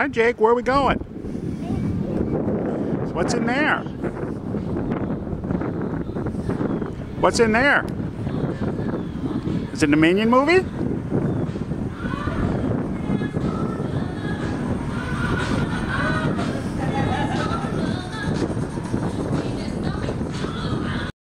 Hi, Jake. Where are we going? What's in there? What's in there? Is it a Minion movie?